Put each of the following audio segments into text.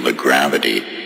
the gravity.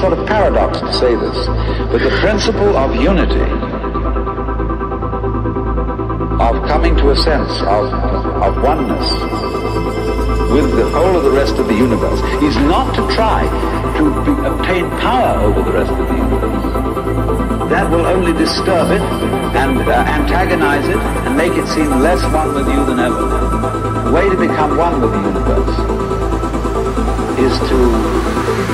Sort of paradox to say this, but the principle of unity, of coming to a sense of, of oneness with the whole of the rest of the universe, is not to try to be, obtain power over the rest of the universe. That will only disturb it and uh, antagonize it and make it seem less one with you than ever. The way to become one with the universe is to